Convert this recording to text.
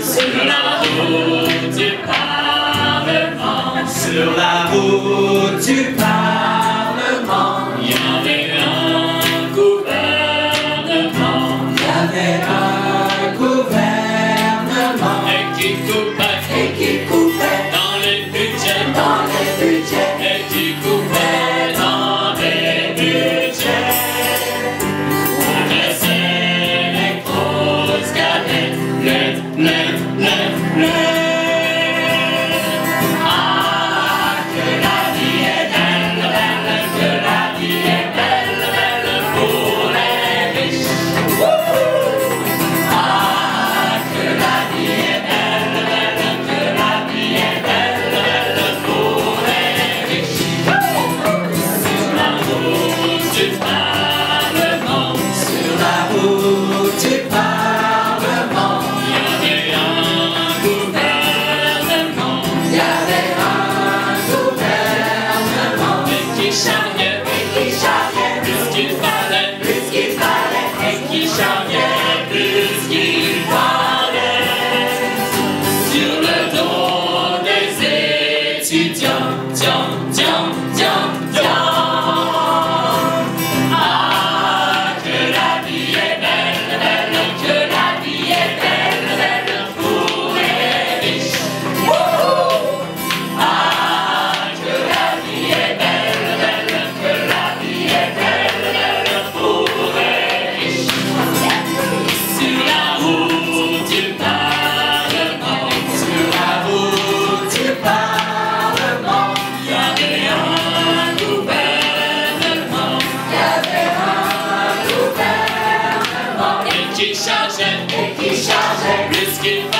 Sur la route. du pavement Sur la route étudiant. risk it.